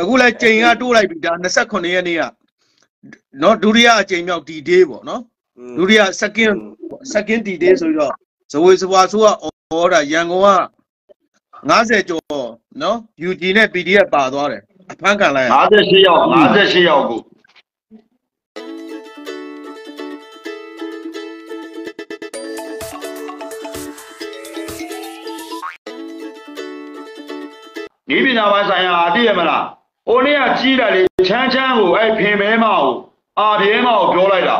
အခုလည်းချိန်ကတိုးလိုက်ပြီဒါ28ရက်နေ့ကနော်ဒုတိယအချိန်မြောက်ဒီ day ပေါ့နော်ဒုတိယ second second d day ဆိုတော့ဇဝေစဝါဆိုကအော်ဒါရန်ကုန်က90ကျော်နော် UG နဲ့ PDF ပါသွားတယ်အဖမ်းခံလိုက်ရ58ယောက်58ယောက်ကိုဒီပညာပိုင်းဆိုင်ရာအတိရမလား။ ဟိုနေ့ကကြီးတယ်လေချမ်းချမ်းကိုအဲ့ဖင်မဲမကိုအာပြဲမကိုပြောလိုက်တာ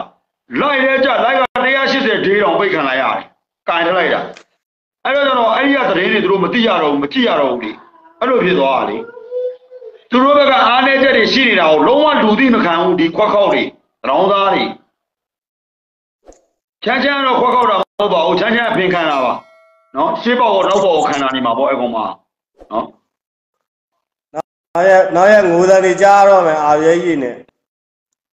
လိုက်ရဲကြလိုက်က180ဒေးတောင်ပိတ်ခံလိုက်ရတယ်။ကင်ထလိုက်တာ။အဲ့တော့ကျွန်တော်အဲ့ဒီကသတင်းတွေသူတို့မသိရတော့ဘူးမကြည့်ရတော့ဘူးလေ။အဲ့လိုဖြစ်သွားတာလေ။သူတို့ဘက်ကအားနေချက်တွေရှိနေတာကိုလုံးဝလူသိမခံဘူးဒီခွက်ခေါက်တွေတောင်းသားတွေချမ်းချမ်းတော့ခွက်ခေါက်တာမဟုတ်ပါဘူးချမ်းချမ်းဖင်ခံတာပါ။နော်ရှေ့ဘောက်ကိုနောက်ဘောက်ကိုခံတာနေမှာပေါ့အဲ့ကောင်မှာနော် နောက်ရနောက်ရငိုတဲ့နေကြားတော့မယ်အာရဲကြီးနဲ့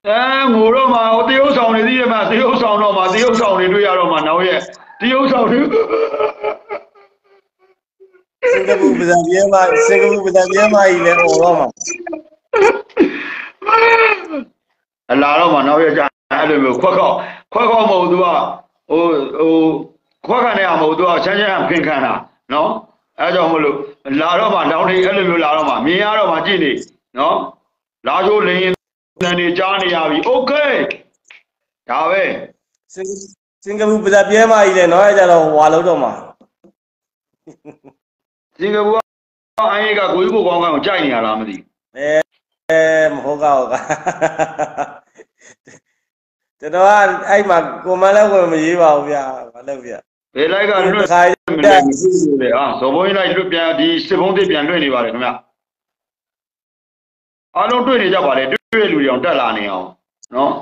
အဲငိုတော့မှတရုပ်ဆောင်နေသေးတယ်မှာတရုပ်ဆောင်တော့မှတရုပ်ဆောင်နေတွေ့ရတော့မှနောက်ရက်တရုပ်ဆောင်နေစင်ကာပူပဇံပြဲမှာစင်ကာပူပဇံပြဲမှာကြီးလည်းអော်တော့မှာအလာတော့မှနောက်ရက်ကျအဲ့လိုမျိုးခွက်ခေါက်ခွက်ခေါက်မဟုတ်သူကဟိုဟိုခွက်ခံနေရမဟုတ်သူကချမ်းချမ်းဖင်ခံတာနော် အဲကြောင့်မလို့လာတော့မှတောင်းနေအဲ့လိုမျိုးလာတော့မှမြင်ရတော့မှကြည့်နေနော်လာချိုးလင်းရင်တန်နေကြားနေရပြီโอเคဒါပဲစင်ကာပူပဇာပြဲမကြီးလေနော်အဲကြတော့ဟွာလို့တော့မှာစင်ကာပူအိုင်းကကိုကြီးကိုကောင်းကောင်းကြိုက်နေရလားမသိအဲအဲမဟုတ်ကောက်ကကျွန်တော်ကအဲ့မှာကိုမလည်းဝင်မရေးပါဘူးဗျာမလုပ်ဗျာ ဘယ်လိုက်ကလွတ်ခိုင်းတယ်လေဟာဇော်ဘုန်းကြီးလိုက်လွတ်ပြန်ဒီစစ်ဘုံးတစ်ပြန်လွတ်နေပါတယ်ခင်ဗျအားလုံးတွေ့နေကြပါလေတွေ့လူတွေအောင်တက်လာနေအောင်နော်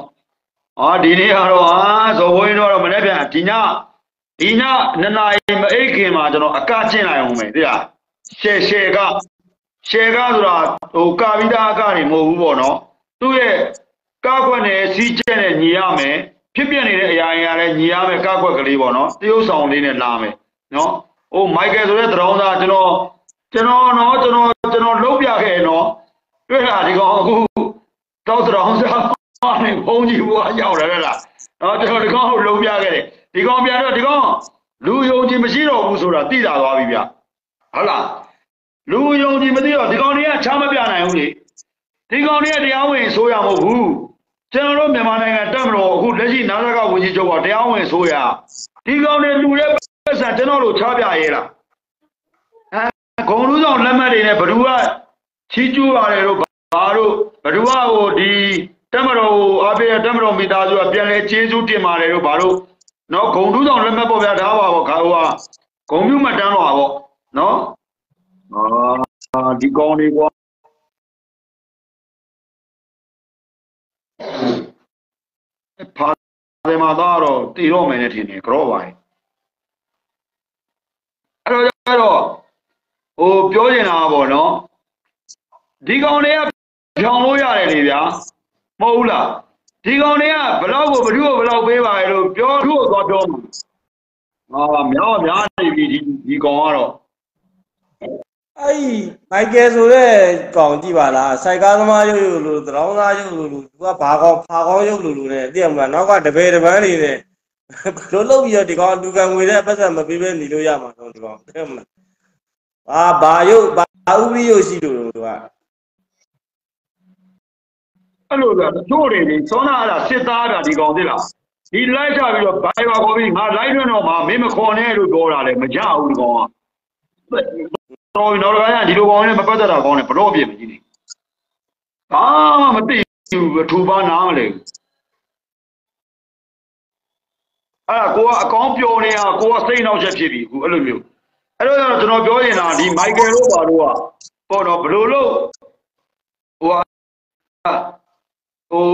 အာဒီနေ့ကတော့အာဇော်ဘုန်းကြီးတော့မနေ့ပြန်ဒီညဒီညနှစ်နာရီမအိတ်ခင်မှာကျွန်တော်အကကျင့်လိုက်အောင်မယ်သိလားရှယ်ရှယ်ကရှယ်ကဆိုတာဟိုကာဗီတာအကနေမဟုတ်ဘူးပေါ့နော်သူ့ရဲ့ကားခွက်နဲ့စီးချက်နဲ့ညီရမယ် ဖြစ်ပြနေတဲ့အရာအရာလည်းညီရမယ်ကားခွက်ကလေးပေါ့နော်တရုပ်ဆောင်လေးနဲ့လာမယ်နော်ဟိုမိုက်ကယ်ဆိုတဲ့သရောင်းသားကျွန်တော်ကျွန်တော်နော်ကျွန်တော်ကျွန်တော်လုံးပြခဲ့နော်တွေ့လားဒီကောင်အခုတောက်သရောင်းစားနဲ့ဘုံကြီးဘွားရောက်တယ်လားနော်ကျွန်တော်ဒီကောင်ကိုလုံးပြခဲ့တယ်ဒီကောင်ပြန်တော့ဒီကောင်လူယုံကြည်မရှိတော့ဘူးဆိုတာသိတာသွားပြီဗျဟုတ်လားလူယုံကြည်မသိတော့ဒီကောင်တွေကချားမပြနိုင်ဘူးလေဒီကောင်တွေကတရားဝင်ဆိုရမဟုတ်ဘူး ကျွန်တော်တို့မြန်မာနိုင်ငံတက်မလို့အခုလက်ရှိနာဇကဝန်ကြီးချုပ်ကတရားဝင်ဆိုရဒီကောင်တွေလူတဲ့ပတ်စံကျွန်တော်တို့ချားပြရဲလားအဲဂုံလူဆောင်လက်မှတ်တွေနဲ့ဘ누구ကချီးကျူးပါတယ်တို့ဘာတို့ဘ누구ကဟိုဒီတက်မတော်ဟိုအဖေတက်မတော်မိသားစုကပြန်လဲကျေးဇူးတင်ပါတယ်တို့ဘာတို့နော်ဂုံလူဆောင်လက်မှတ်ပေါ့ဗျာဒါပါပေါ့ခါဟိုကဂုံမြူမတန်းတော့ပါပေါ့နော်အာဒီကောင်တွေကွာ ဖာတယ်မှာတော့တည်တော့မယ်နဲ့ထင်တယ်ကြောပါရင်အဲ့တော့ကျတော့ဟိုပြောနေတာပေါ့နော်ဒီကောင်တွေကဖြောင်လို့ရတယ်လေဗျာမဟုတ်ဘူးလားဒီကောင်တွေကဘလောက်ကိုဘ누구ဘလောက်ပေးပါလေလို့ပြောသူ့ကိုသွားပြောမှာဟာများများနေပြီဒီဒီကောင်ကတော့ အဲ့မိုက်ကယ်ဆိုတဲ့ကောင်ကြည့်ပါလားစိုက်ကားသမားရုပ်ရုပ်လို့သရောင်းသားရုပ်လို့လို့သူကဘာကောင်ဖာကောင်ရုပ်လို့လို့နဲ့သိရမလားနောက်ကတပယ်တပန်းနေနဲ့လို့လုပ်ပြီးတော့ဒီကောင်လူကံငွေတဲ့ပတ်စံမပေးဘဲနေလို့ရမှာတော့ဒီကောင်သိရမလားဘာဘာရုပ်ဘာဥပ္ပိယုရှိလို့လို့သူကအဲ့လိုကတို့တွေလေသောနာအဲ့ဒါစစ်သားတာဒီကောင်သိလားဒီလိုက်ကြပြီးတော့ဘိုင်ဘာခေါ်ပြီးငါလိုက်လွန်းတော့မှမင်းမခေါ်နဲ့လို့ပြောတာလေမကြဘူးဒီကောင်က တော်ပြီနောက်တစ်ခါကျဒီလိုကောင်းနဲ့မပတ်သက်တာကောင်းနဲ့ဘလို့အပြည့်မကြည့်နေဘာမှမသိဘူးထူပါနားမလဲအဲ့ကိုကအကောင်းပြောနေတာကိုကစိတ်နောက်ချက်ဖြစ်ပြီအခုအဲ့လိုမျိုးအဲ့တော့ကျွန်တော်ပြောရင်ဒါဒီမိုက်ကယ်တို့ပါတို့ကပေါ့တော့ဘလို့လို့ဟိုဟို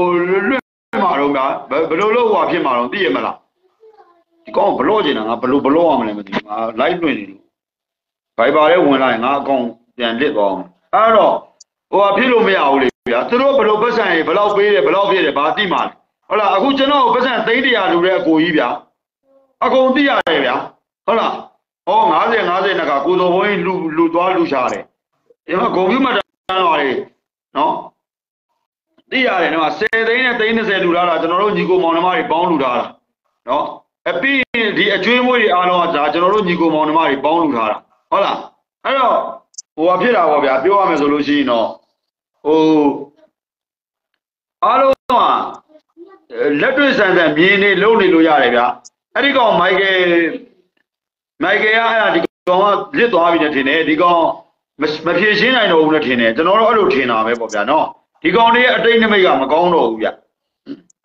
လွတ်မှာတော့ဗျာဘလို့လို့ဟိုဖြစ်မှာတော့သိရမလားဒီကောင်ဘလို့ကျင်တာငါဘလို့ဘလို့ရမလဲမသိဘူးငါ live လွှင့်နေလို့ ဘိုင်ဘာလေးဝင်လာရင်ငါအကောင့်ပြန်လစ်သွားအောင်အဲ့တော့ဟိုကဖြစ်လို့မရဘူးလေဗျာသူတို့ဘယ်လိုပတ်စံရေဘယ်လောက်ပေးတယ်ဘယ်လောက်ပြည့်တယ်ဘာသိမှာလဲဟုတ်လားအခုကျွန်တော်ပတ်စံသိန်းတရာလူတဲ့အကိုကြီးဗျာအကုန်သိရတယ်ဗျာဟုတ်လားဟော90 90နကကိုတော်ဘုန်းကြီးလူလူသွားလူချတယ်ဒီမှာဂုံပြမတန်းတော်လေနော်သိရတယ်နော်10သိန်းနဲ့သိန်း30လူထားတာကျွန်တော်တို့ညီကိုမောင်နှမတွေပေါင်းလူထားတာနော်အပြီးရင်ဒီအကျွေးမွေးတွေအားလုံးကဒါကျွန်တော်တို့ညီကိုမောင်နှမတွေပေါင်းလူထားတာ ဟုတ်လားအဲ့တော့ဟိုဟာဖြစ်တာပေါ့ဗျာပြောရမယ်ဆိုလို့ရှိရင်တော့ဟိုအားလုံးကလက်တွေ့ဆန်ဆန်မြင်နေလုံးနေလို့ရတယ်ဗျာအဲ့ဒီကောင်မိုက်ကယ်မိုက်ကယ်ကအဲ့ဒါဒီကောင်ကလစ်သွားပြီနဲ့ထင်တယ်ဒီကောင်မမဖြည့်ရှင်းနိုင်တော့ဘူးနဲ့ထင်တယ်ကျွန်တော်တို့အဲ့လိုထင်တာပဲပေါ့ဗျာနော်ဒီကောင်လေးရဲ့အတိတ်နမိတ်ကမကောင်းတော့ဘူးဗျ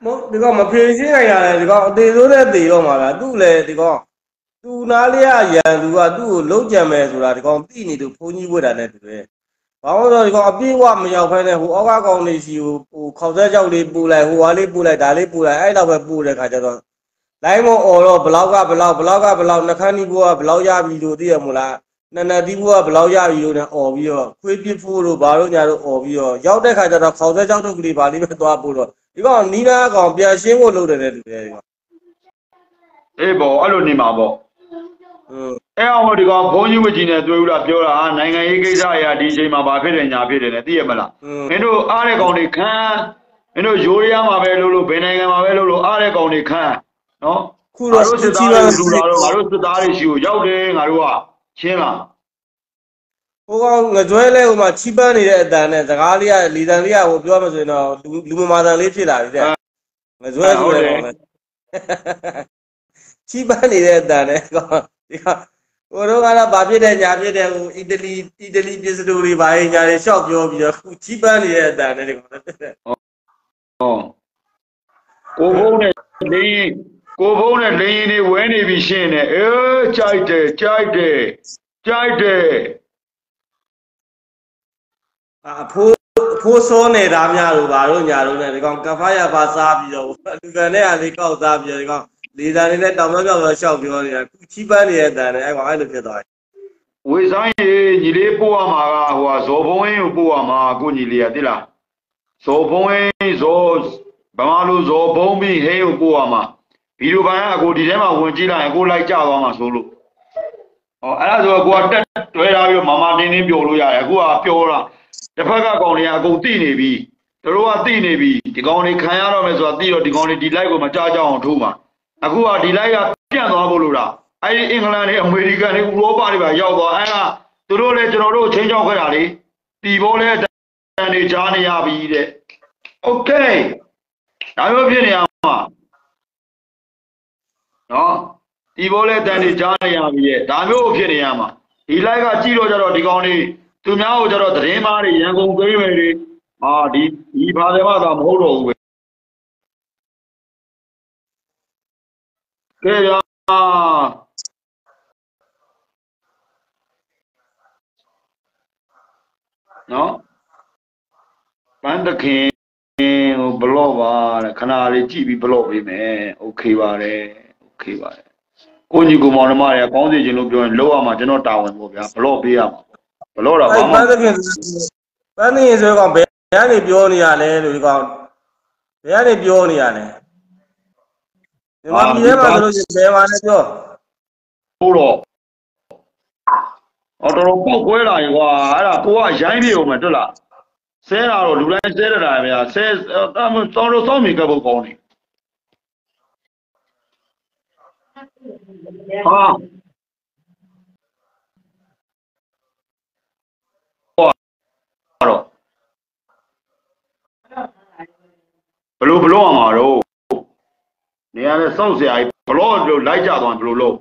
မဟုတ်ဒီကောင်မဖြေရှင်းနိုင်ရတယ်ဒီကောင်အသေးစိုးနဲ့တည်တော့မှာလားသူ့လေဒီကောင် သူနားလေးရရန်သူကသူ့ကိုလုံးကြံမယ်ဆိုတာဒီကောင်သိနေသူဘုန်းကြီးဝတ်တာနဲ့တူတယ်ဘာလို့လဲဆိုတော့ဒီကောင်အပြည့်ဝမရောက်ခိုင်းတဲ့ဟိုအောက်ကကောင်လေးစီကိုဟိုခေါက်ဆက်ကြောက်လေးပူလိုက်ဟိုဟာလေးပူလိုက်ဒါလေးပူလိုက်အဲ့တော့ပဲပူတဲ့ခါကျတော့လိုင်းမအော်တော့ဘလောက်ကဘလောက်ဘလောက်ကဘလောက်နှခမ်းနီးဘောကဘလောက်ရပြီလို့သိရမို့လားနနတီးဘောကဘလောက်ရပြီလို့နဲ့អော်ပြီးတော့ခွေးပစ်ဖို့လို့ဘာလို့ညာလို့អော်ပြီးတော့ရောက်တဲ့ခါကျတော့ခေါက်ဆက်ကြောက်တုတ်ကလေးဘာလေးပဲသွားပို့တော့ဒီကောင်နီးနာကောင်ပြန်ရှင်းဖို့လုပ်တယ်တဲ့တူတယ်ဒီကောင် အေးပေါ့အဲ့လိုနေမှာပေါ့ อืม အဲ့အောင်ဒီကောင်ဘုန်းကြီးဝကြီးနဲ့တွေ့ဦးတာပြောတာဟာနိုင်ငံရေးကိစ္စအရာဒီအချိန်မှာဘာဖြစ်တယ်ညာဖြစ်တယ်လဲသိရမလားอืมမင်းတို့အားတဲ့ကောင်တွေခန်းမင်းတို့ယူရီးယားမှာပဲလို့လို့ဘယ်နိုင်ငံမှာပဲလို့လို့အားတဲ့ကောင်တွေခန်းနော်ခုတော့ငါတို့စစ်သားတွေလူလာတော့ငါတို့စစ်သားတွေရှိကိုရောက်တယ်ငါတို့ကရှင်းလားဟိုကောင်ငကြွဲလဲဟိုမှာချီးပန်းနေတဲ့အတန်နဲ့စကားလေးကလီတန်လေးကဟိုပြောမှဆိုရင်တော့လူလူမမာတန်လေးဖြစ်လာပြီတဲ့ငကြွဲဆိုတဲ့ကောင်လဲချီးပန်းနေတဲ့အတန်နဲ့ကောင် ဒီကဟိုတော့ကတော့ဗာဖြစ်တဲ့ညာဖြစ်တဲ့ဟိုအီတလီအီတလီပြည်စတူတွေဗာရင်ညာတွေရှော့ပြောပြီးတော့ခုချီးပန်းနေတဲ့အတန်နဲ့ဒီကောင်ဟောကိုဘုံနဲ့လင်းကိုဘုံနဲ့လင်းရင်တွေဝဲနေပြီရှင်းတယ်အေးကြိုက်တယ်ကြိုက်တယ်ကြိုက်တယ်အဖိုးအဖိုးစောနေတာများလို့ဗာတို့ညာတို့နဲ့ဒီကောင်ကဖားရပါစားပြီးတော့လူကန်နဲ့အလေးကောက်စားပြီးတော့ဒီကောင် လီတန်လေးနဲ့တောင်ပြောက်ပြောက်တော့ရှော့ပြောနေတာခုချီးပန်းနေတဲ့အတန်နဲ့အဲ့ကောင်အဲ့လိုဖြစ်သွားတယ်ဝေဆိုင်ရေညီလေးပို့ရမှာကဟိုဟာဇော်ဘုံဝင်းကိုပို့ရမှာကိုညီလေးရတိလားဇော်ဘုံဝင်းဇော်ဗမာလူဇော်ဘုံပြီးဟဲကိုပို့ရမှာဗီဒီယိုပိုင်းကအကိုဒီထဲမှာဝင်ကြည့်လိုက်ရင်ကိုလိုက်ကြသွားမှာဆိုလို့ဟောအဲ့ဒါဆိုကိုကတက်တွဲထားပြီးတော့မမတင်းတင်းပျော်လို့ရတယ်အခုကပျော်တာတစ်ဖက်ကကောင်တွေကအကုန်တိနေပြီတို့ကတိနေပြီဒီကောင်တွေခံရတော့မယ်ဆိုတာတိတော့ဒီကောင်တွေဒီ live ကိုမကြားကြအောင်ထိုးမှာ အခုကဒီ live ကပြန့်သွားဖို့လို့လားအဲ့ဒီအင်္ဂလန်တွေအမေရိကန်တွေဥရောပတွေပါရောက်သွားအဲ့ဒါသူတို့လည်းကျွန်တော်တို့ချင်းချောက်ခဲ့တာလေတီဘောလဲတန်တွေကြားနေရပြီတဲ့โอเคဒါမျိုးဖြစ်နေရမှာနော်တီဘောလဲတန်တွေကြားနေရပြီရဲ့ဒါမျိုးဖြစ်နေရမှာဒီ live ကကြည့်တော့ကြတော့ဒီကောင်တွေသူများကိုကြတော့သတင်းမားတွေရန်ကုန်သွေးမယ်တွေအာဒီဒီဘာတွေမှသာမဟုတ်တော့ဘူးပဲ ကဲဗျာနော်ပန်းတခင်ဟိုဘလော့ပါတဲ့ခဏလေးကြည့်ပြီးဘလော့ပေးမယ်โอเคပါတယ်โอเคပါတယ်ကိုကြီးကိုမောင်နှမတွေကကောင်းစီခြင်းလို့ပြောရင်လောက်ရမှာကျွန်တော်တာဝန်ပေါ့ဗျာဘလော့ပေးရမှာဘလော့တော့ဘာ အဲ့ မှ ပန်းသဖြင့်ပန်းနေဆိုကောင်ဘယ်ကနေပြောနေရလဲလို့ဒီကောင်ဘယ်ကနေပြောနေရလဲ ဒီမှာပြည်ထဲမှာဆိုလို့ရှိရင်ဘယ်မှာလဲပြောဟုတ်တော့အော်တော်တော်ပောက်ကွဲလာရေကွာအဲ့ဒါကိုကရိုင်းပြေအောင်မယ်တွေ့လားဆဲတာတော့လူတိုင်းဆဲတတာဗျာဆဲတော်တော်တော်စောင့်မိကပ်ဖို့ကောင်းနေဟာတော့ဘလို့ဘလို့အောင်မှာတော့ နေရာနဲ့စောင့်စရာကြီးဘလော့လို့လိုက်ကြသွားဘယ်လိုလုပ်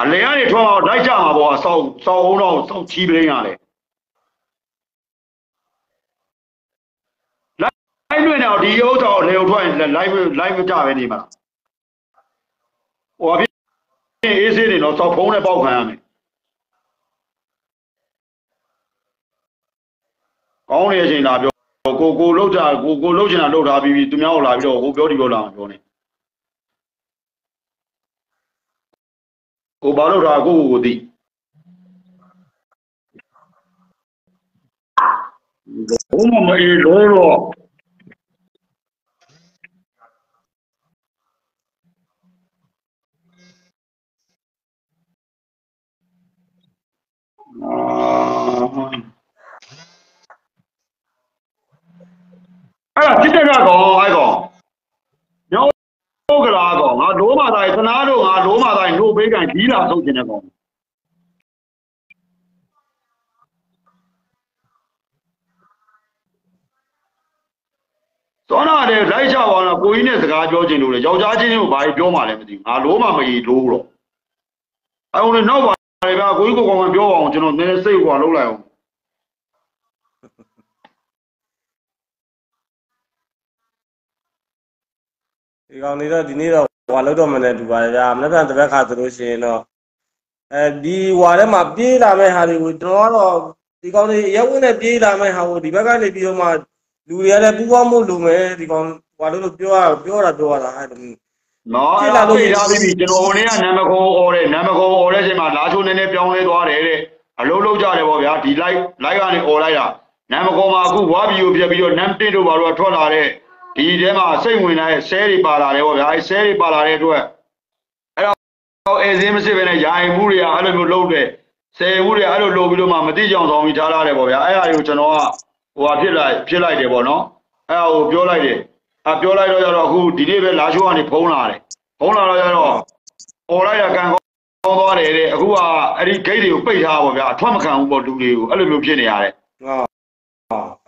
အလေကနေထွက်အောင်လိုက်ကြမှာပေါ့အစောက်စောက်အောင်တော့စောက်ချီးပလင်းရတယ်လိုက်လွင်တော့ဒီဥစ္စာကိုလေကိုထွက်ရင်လိုက်လိုက်မကြပဲနေမှာဟိုအပြင်အေးစေးနေတော့စောက်ဖုံးနဲ့ပေါက်ခံရမယ်ကောင်းတဲ့အချိန်လာပြော ကိုကိုလောက်ကြကိုကိုလောက်ချင်တာလောက်ထားပြီးပြီးသူများကိုလာပြီးတော့ဟိုပြောဒီပြောလာမှာပြောနေကိုဘာလို့ထားကိုကိုကိုသိဘုံမမေးလို့တော့အာ အဲ့ဒါစစ်တပ်ကကောင်အဲ့ကောင်ညောကလာကောင်ငါလိုမာသားသနာတို့ငါလိုမာသားနို့ပေးကန်ကြီးလာထုတ်ခြင်းတဲ့ကောင်သောနာတဲ့လိုက်ချပါတော့ကိုကြီးနဲ့စကားပြောချင်လို့လေယောက်ျားချင်းကိုဘာပြောမှလည်းမသိဘူးငါလိုမှမကြီးလို့တော့အဲ့ဟိုလေနောက်ပါလေဗျာကိုကြီးကိုကောင်ကပြောပါအောင်ကျွန်တော်နည်းနည်းစိတ်ဟွာလုံးလိုက်အောင် ဒီကောင်နေတော့ဒီနေ့တော့ဝါလောက်တော့မနဲ့တူပါကြမနေ့ကတစ်ပတ်ခါဆိုလို့ရှိရင်တော့အဲဒီဝါထဲမှာပြေးလာမဲ့ဟာတွေကိုကျွန်တော်ကတော့ဒီကောင်တွေရဲဝင်းနဲ့ပြေးလာမဲ့ဟာကိုဒီဘက်ကနေပြီးတော့မှလူတွေကလည်းပူးပေါင်းမှုလိုမယ်ဒီကောင်ဝါလို့လို့ပြောရပြောတာပြောရတာအဲ့လိုနော်အဲ့ဒါပြေးလာပြီကျွန်တော်နေ့ကနံပါတ်ကိုအော်တယ်နံပါတ်ကိုအော်တဲ့အချိန်မှာလာချိုးနေနေပြောင်းလဲသွားတယ်တဲ့အလုံးလုံးကြတယ်ပေါ့ဗျာဒီ live live ကနေအော်လိုက်တာနံပါတ်ကိုမှာအခုဝါဗီယိုပြက်ပြီးတော့နမ်တစ်တို့ဘာလို့ထွက်လာတဲ့ ဒီထဲမှာစိတ်ဝင်လာတဲ့ဆဲတွေပါလာတယ်ပေါ့ဗျာအဲဆဲတွေပါလာတဲ့အတွက်အဲ့တော့အဲစင်းမစစ်ပဲနဲ့ယာယီမှုတွေကအဲ့လိုမျိုးလုပ်တယ်ဆယ်မှုတွေအဲ့လိုလုပ်ပြီးတော့မှမတိကြောင်ဆောင်ပြီးထားလာတယ်ပေါ့ဗျာအဲ့အရာကိုကျွန်တော်ကဟိုဟာဖြစ်လိုက်ဖြစ်လိုက်တယ်ပေါ့နော်အဲ့ဒါကိုပြောလိုက်တယ်အပြောလိုက်တော့ကျတော့အခုဒီနေ့ပဲလာချိုးကနေဖုံးလာတယ်ဖုံးလာတော့ကျတော့អော်လိုက်တာကန်ကောင်းသွားတယ်တဲ့အခုကအဲ့ဒီဂိတ်တွေကိုပိတ်ထားပါဗျာအထွက်မခံဘူးပေါ့လူတွေကိုအဲ့လိုမျိုးဖြစ်နေရတယ်ဟော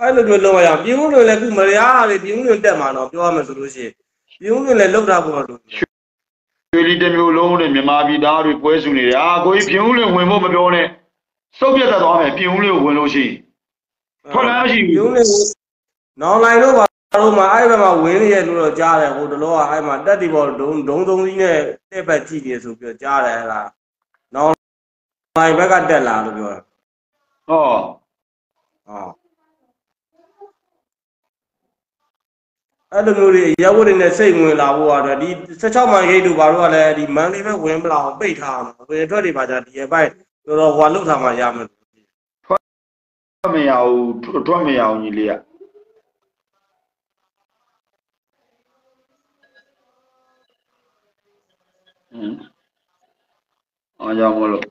အဲ့လိုမျိုးလုံးဝရအောင်ပြင်းဦးတွေလည်းခုမရအားလေပြင်းဦးတွေတက်မှာတော့ပြောရမယ်ဆိုလို့ရှိရင်ပြင်းဦးတွေလည်းလောက်တာပေါ့လို့ရွှေလီတစ်မျိုးလုံးနဲ့မြန်မာပြည်သားတွေပွဲစုနေတယ်အာကိုကြီးပြင်ဦးလင်ဝင်ဖို့မပြောနဲ့စုပ်ပြတ်သက်သွားမယ်ပြင်ဦးလင်ကိုဝင်လို့ရှိရင်ထွက်လမ်းမရှိပြဘူးင်းဦးတွေနောင်လိုက်တော့ပါတော့မှအဲ့ဘက်မှာဝင်းရလို့တော့ကြားတယ်ဟိုတလောကအဲ့မှာတက်တီဘောဒုံဒုံသုံးသီးနဲ့တက်ဘက်ကြည့်နေဆိုပြောကြားတယ်ဟလားနောင်လိုက်ဘက်ကတက်လာလို့ပြောတာဟောဟော အဲ့လိုမျိုးတွေရဝတ်တွေနဲ့စိတ်ဝင်လာဖို့ကတော့ဒီ16မိုင်ဂိတ်တို့ဘာလို့ကလည်းဒီမန်လေးပဲဝင်မလာအောင်ပိတ်ထားအောင်ဝင်ထွက်တွေပါကြဒီအပိုက်တော်တော်ဟွာလောက်ထားမှရမယ်ထွက်မရဘူးထွက်မရအောင်ညီလေးကဟမ်အားကြောင့်မလို့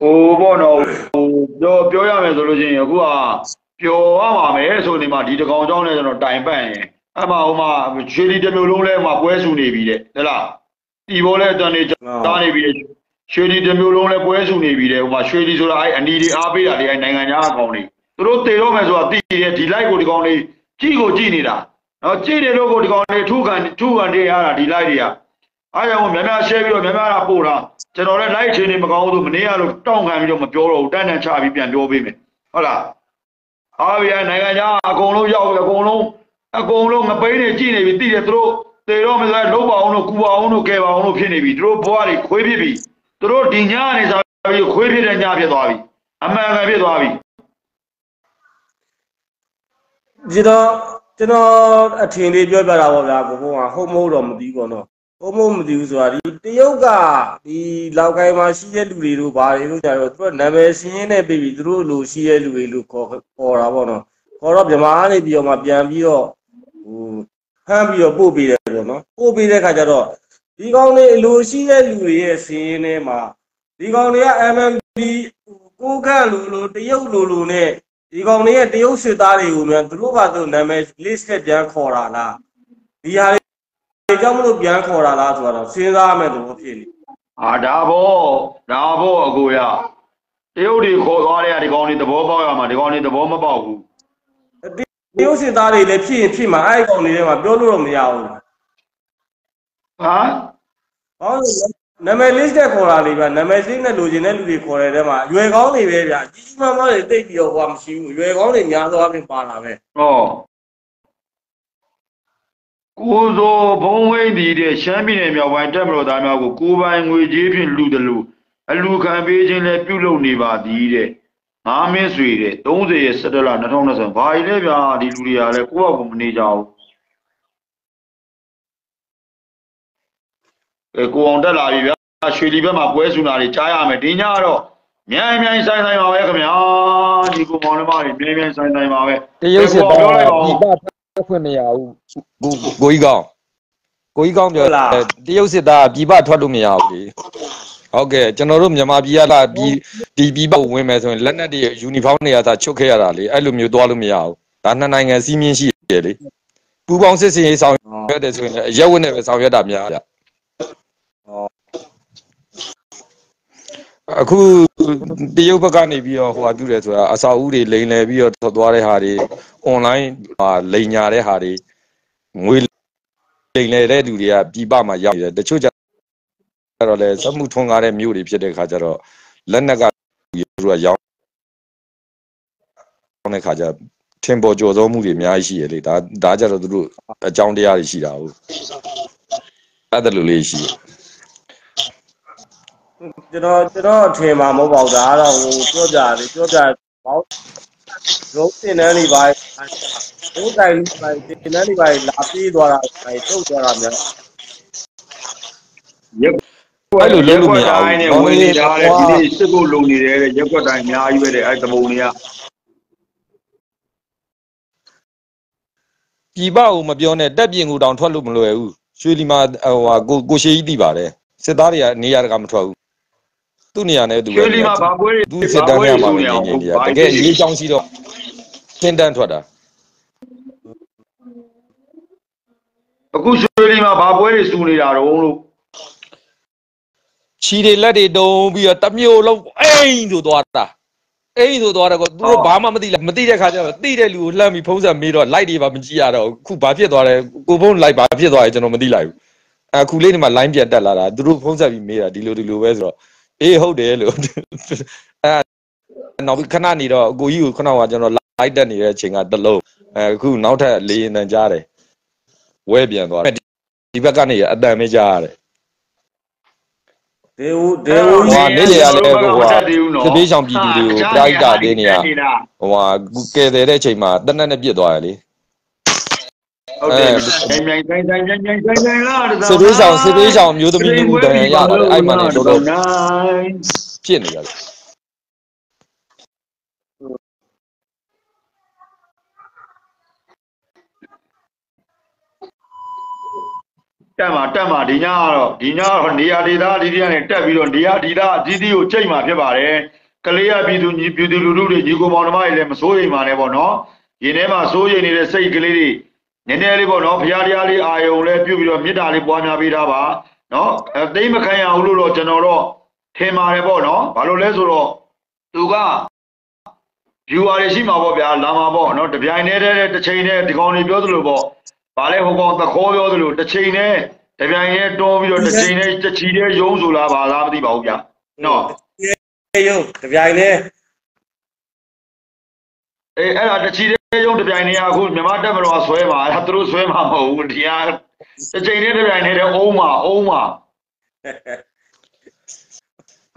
ဟိုဘောတော့ဟိုပြောပြောရမယ်ဆိုလို့ချင်းအခုက ပျော်ရပါမယ်ဆိုဒီမှာဒီတကောင်ကြောင်းနဲ့ကျွန်တော်တိုင်ပတ်ရင်အမှဟိုမှာရွှေလီတစ်မျိုးလုံးလဲမှာပွဲစုနေပြီတဲ့ဟုတ်လားတီဘောလဲအတန်နေတားနေပြီရွှေလီတစ်မျိုးလုံးလဲပွဲစုနေပြီတဲ့ဟိုမှာရွှေလီဆိုတာအဲ့အနီတွေအားပေးတာတွေအဲ့နိုင်ငံသားအကောင်တွေသူတို့တည်တော့မယ်ဆိုတာတည်တယ်ဒီလိုက်ကိုဒီကောင်တွေကြည့်ကိုကြည့်နေတာနော်ကြည့်တယ်လို့ကိုဒီကောင်တွေထုခံထုခံနေရတာဒီလိုက်တွေကအားကြောင့်မြန်မြန်ရှဲပြီးတော့မြန်မြန်လာပို့တာကျွန်တော်လည်းလိုက်ချင်းနေမကောင်းဘူးသူမနေရလို့တောင့်ခံပြီးတော့မပြောတော့ဘူးတန်းတန်းချပြီးပြန်ပြောပေးမယ်ဟုတ်လား အားပြနိုင်ငံခြားအကုန်လုံးရောက်ပြီအကုန်လုံးအကုန်လုံးငပိန်းတွေကြည့်နေပြီသိတယ်သူတို့တေတော့မဆိုလုံးပါအောင်လို့ကူပါအောင်လို့ကဲပါအောင်လို့ဖြစ်နေပြီသူတို့ဘွားတွေခွေးဖြစ်ပြီသူတို့ဒီညနေစားပြီးခွေးဖြစ်တဲ့ညဖြစ်သွားပြီအမှန်ကန်ဖြစ်သွားပြီဒီတော့ကျွန်တော်အထင်လေးပြောပြတာပေါ့ဗျာဘုံကဟုတ်မဟုတ်တော့မသိဘူးပေါ့နော် ဟုတ်မဟုတ်မသိဘူးဆိုတာဒီတရုတ်ကဒီလောက်ကိုင်းမှာရှိတဲ့လူတွေတို့ဘာတွေလို့ကြတော့သူတို့နာမည်စင်းရင်းနဲ့ပြီးပြီးသူတို့လိုရှိတဲ့လူတွေလို့ခေါ်ခေါ်တာပေါ့နော်ခေါ်တော့ဗမာကနေပြီးတော့မှပြန်ပြီးတော့ဟိုဖမ်းပြီးတော့ပို့ပေးတယ်ပေါ့နော်ပို့ပေးတဲ့ခါကျတော့ဒီကောင်တွေလိုရှိတဲ့လူတွေရဲ့စင်းရင်းထဲမှာဒီကောင်တွေက MMB ကိုကန့်လူလိုတရုတ်လူလိုနဲ့ဒီကောင်လေးရဲ့တရုတ်စစ်သားတွေကိုမြန်သူတို့ကသူနာမည် list နဲ့ပြန်ခေါ်တာလားဒီဟာတွေ ကြောင့်မလို့ပြန်ခေါ်တာလားဆိုတော့စဉ်းစားရမယ်လို့ဖြစ်နေအာဒါဘောဒါဘောအကိုရတရုတ်တွေခေါ်သွားတဲ့ဒီကောင်တွေသဘောပေါက်ရမှာဒီကောင်တွေသဘောမပေါက်ဘူးတရုတ်စစ်သားတွေလည်းဖြစ်ရင်ဖြစ်မှာအဲ့ဒီကောင်လေးတွေမှာပြောလို့တော့မရဘူးဟမ်ဟောနာမည် list နဲ့ခေါ်တာလေဗျနာမည် list နဲ့လိုချင်တဲ့လူတွေခေါ်တဲ့တဲမှာရွယ်ကောင်းတွေပဲဗျကြီးကြီးမားမားတွေတိတ်ပြီးတော့ဟိုမရှိဘူးရွယ်ကောင်းတွေများသောအားဖြင့်ပါလာပဲဟော ကိုဇော်ဘုံဝိမ့်တည်တဲ့ရှမ်းပြည်နယ်မြောက်ပိုင်းတက်မတော်သားများကိုကိုပိုင်ငွေကြေးဖြင့်လူတယ်လို့အလူခံပေးခြင်းလည်းပြုလုပ်နေပါသည်တဲ့ငါမင်းဆွေတဲ့30ရက်17လ2020ဘာကြီးလဲဗျာဒီလူတွေကလည်းကိုယ့်ဘောက်ကိုမနေကြဘူးအဲကိုအောင်တက်လာပြီဗျာရွှေလီဘက်မှာပွဲစုနာတွေကြားရမယ်ဒီညကတော့မြိုင်မြိုင်ဆိုင်ဆိုင်ပါပဲခင်ဗျာဒီကိုမောင်နှမတွေမြိုင်မြိုင်ဆိုင်ဆိုင်ပါပဲတရုတ်စစ်သားပြောလိုက်ပါဦး ဒီပထွက်ခွင့်မရဘူးကိုကိုကြီးကောင်းကိုကြီးကောင်းပြောတယ်တရုတ်စစ်သားပြည်ပထွက်လို့မရဘူးလေဟုတ်ကဲ့ကျွန်တော်တို့မြန်မာပြည်ကလာပြည်ဒီပြည်ပဝင်မယ်ဆိုရင်လက်နက်တွေယူနီဖောင်းတွေကသာချုပ်ခဲ့ရတာလေအဲ့လိုမျိုးသွားလို့မရဘူးဒါနှစ်နိုင်ငံစီးမြင့်ရှိတယ်လေပူပေါင်းစစ်စင်ရေးဆောင်ရွက်တယ်ဆိုရင်လည်းအရက်ဝက်နဲ့ပဲဆောင်ရွက်တာများကြ အခုတရုတ်ဘက်ကနေပြီးတော့ဟိုဟာပြုတယ်ဆိုတာအစာအုပ်တွေလိန်လည်ပြီးတော့ထွက်သွားတဲ့ဟာတွေ online ဟာလိန်ညာတဲ့ဟာတွေငွေလိန်လည်တဲ့လူတွေကပြည်ပမှာရောက်နေတယ်တချို့ကြတော့လေစက်မှုထွန်းကားတဲ့မြို့တွေဖြစ်တဲ့ခါကျတော့လက်နက်ကသူတို့ကရောက်တဲ့ခါကျထင်ပေါ်ကြော်သောမှုတွေအများကြီးရှိရလေဒါဒါကြတော့သူတို့အကြောင်းတရားတွေရှိတာဟုတ်အဲ့ဒါလိုလေးရှိတယ် ကျွန်တော်ကျွန်တော်အထင်မှာမဟုတ်ပါဘူးဒါကတော့ဟိုပြောကြတယ်ပြောကြဘောင်းရုံးတင်တန်းတွေပါဘိုးတိုင်လေးပါတင်တန်းတွေပါလာပြေးသွားတာအဲတုတ်သွားတာများအဲ့လိုလုံးလို့မရဘူးနဲ့ဝင်နေတာလေဒီနေ့စစ်ဖို့လုံနေတယ်တဲ့ရက်ွက်တိုင်းအများကြီးပဲတဲ့အဲ့တပုံတွေကပြည်ပကိုမပြောနဲ့တက်ပြင်ကိုတောင်ထွက်လို့မလွယ်ဘူးရွှေလီမှာဟိုဟာကိုကိုရှေကြီးသိပါတယ်စစ်သားတွေကနေရာတကမထွက်ဘူး သူ့နေရာနဲ့သူရွှေလီမှာဘာပွဲသူစစ်တမ်းရမှာမနေနေနေရတကယ်ရေးချောင်းရှိတော့ရှင်းတန်းထွက်တာအခုရွှေလီမှာဘာပွဲတွေစူနေတာတော့လို့ခြီတွေလက်တွေတုံးပြီးတော့တမျိုးလုံးအိမ်ဆိုသွားတာအိမ်ဆိုသွားတော့သူတို့ဘာမှမသိလားမသိတဲ့ခါကျတော့သိတဲ့လူကိုလှမ်းပြီးဖုံးဆက်မေးတော့ light တွေပါမကြည့်ရတော့ခုဘာဖြစ်သွားလဲကိုဖုံး light ဘာဖြစ်သွားလဲကျွန်တော်မသိလိုက်ဘူးအခုလေးဒီမှာ line ပြန်တက်လာတာသူတို့ဖုံးဆက်ပြီးမေးတာဒီလိုဒီလိုပဲဆိုတော့ အေးဟုတ်တယ်လို့အဲနောက်ပြီးခဏနေတော့အကိုကြီးကိုခဏကကျွန်တော် light တက်နေတဲ့အချိန်ကတလုံးအဲအခုနောက်ထပ်လေးရင်တန်ကြားတယ်ဝဲပြန်သွားတယ်ဒီဘက်ကနေအတန်မကြားရတယ်ဒေဝဒေဝဟိုဟာနေ့လေရလဲဟိုဟာမတက်သေးဘူးနော်တပေးဆောင်ပြည်သူတွေကိုပြိုက်တာတင်းနေရဟိုဟာကဲတယ်တဲ့အချိန်မှာတနက်နဲ့ပြစ်သွားရလေ ဟုတ်တယ်မြိုင်မြိုင်ဆိုင်ဆိုင်မြိုင်မြိုင်ဆိုင်ဆိုင်လားစစ်ပေးဆောင်စစ်ပေးဆောင်မျိုးသမီးလူတန်းရတယ်အဲ့မှနေတော်တော်နိုင်ဖြစ်နေရတယ်တက်မှာတက်မှာဒီညကတော့ဒီညကတော့နေရာဒေသဒီဒီကနေတက်ပြီးတော့နေရာဒေသအသီးသီးကိုချိန်မှာဖြစ်ပါတယ်ကလေးရပြည်သူညီပြည်သူလူထုတွေညီကိုမောင်နှမတွေလည်းမစိုးရိမ်ပါနဲ့ပေါ့နော်ရင်ထဲမှာစိုးရိမ်နေတဲ့စိတ်ကလေးတွေ နည်းနည်းလေးပေါ့နော်ဖရားတရားလေးအာယုံလည်းပြုတ်ပြီးတော့မေတ္တာလေးပွားများပေးထားပါနော်အဲသိမ့်မခံရဘူးလို့တော့ကျွန်တော်တော့ထင်ပါတယ်ပေါ့နော်ဘာလို့လဲဆိုတော့သူက viewer တွေရှိမှာပေါ့ဗျာလာမှာပေါ့နော်တပြိုင်တည်းတည်းတစ်ချိန်တည်းဒီကောင်တွေပြောသလိုပေါ့ဗာလဲဟိုကောင်သခေါ်ပြောသလိုတစ်ချိန်တည်းတပြိုင်တည်းတွန်းပြီးတော့တစ်ချိန်တည်းတစ်ချီတည်းယုံဆိုလားဗာလားမသိပါဘူးဗျာနော်ရုံတပြိုင်တည်းအေးအဲ့ဒါတစ်ချီတည်း ယုံတပြိုင်တည်းအခုမြမတက်မတော်ဆွဲမှာအဲ့ဒါသူတို့ဆွဲမှာမဟုတ်ဘူးဒီဟာတစ်ချိန်တည်းတပြိုင်တည်းအုံးမှာအုံးမှာ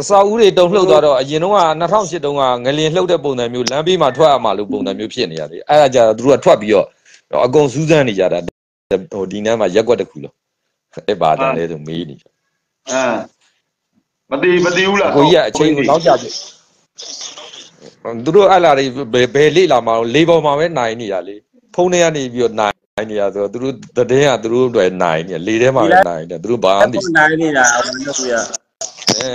အစာဦးတွေတုံလှုပ်သွားတော့အရင်တော့က2008တုန်းကငလင်လှုပ်တဲ့ပုံစံမျိုးလမ်းဘေးမှာထွက်ရမှာလို့ပုံစံမျိုးဖြစ်နေရတယ်အဲ့ဒါကြတော့သူတို့ကထွက်ပြီးတော့အကုန်စူးစမ်းနေကြတာဟိုဒီနန်းမှာရက်ွက်တစ်ခုလို့အဲ့ပါတန်လဲဆိုမေးနေကြအမ်မသိမသိဘူးလားကိုကြီးကအချိန်ကိုနောက်ကျပြီ သူတို့အဲ့လာတွေဘယ်ဘယ်လေ့လာမှာလဲလေပေါ်မှာပဲနိုင်နေရလေဖုန်းထဲကနေပြီးတော့နိုင်နေရဆိုတော့သူတို့သတင်းကသူတို့တွေနိုင်နေလေထဲမှာပဲနိုင်တယ်သူတို့ဘာမှမသိနိုင်နေတာဘယ်လိုပြရအဲ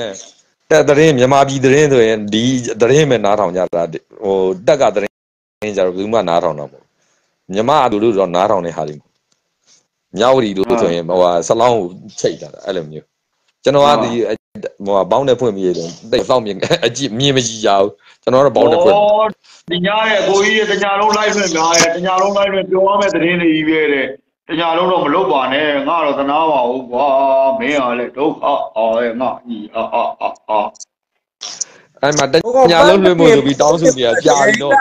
တက်သတင်းမြန်မာပြည်သတင်းဆိုရင်ဒီသတင်းပဲနားထောင်ကြတာဟိုတက်ကသတင်းကြတော့ဘယ်သူမှနားထောင်တော့မဟုတ်မြန်မာလူတို့တော့နားထောင်နေဟာလိမ့်မြောက်ရီတို့ဆိုရင်ဟိုဟာဆလောင်းကိုချိတ်တာအဲ့လိုမျိုးကျွန်တော်ကဒီ ဟိုဟာဘောင်းနဲ့ဖွင့်ပြီးတော့တိတ်တော့မြင်အကြည့်မြင်မကြည့်ရဘူးကျွန်တော်တော့ဘောင်းနဲ့ဖွင့်ဒီညရဲ့ကိုကြီးရဲ့တညာလုံး live လွှင့်များရဲ့တညာလုံး live လွှင့်ပြောရမယ့်သတင်းတွေကြီးပဲတဲ့တညာလုံးတော့မလုပ်ပါနဲ့ငါတော့သနာပါဘူးကွာမင်းကလည်းဒုက္ခအော်ရဲ့ငါဤအာအာအာအာအဲ့မှာတညာလုံးလွှင့်ဖို့ဆိုပြီးတောင်းဆိုနေတာကြာပြီတော့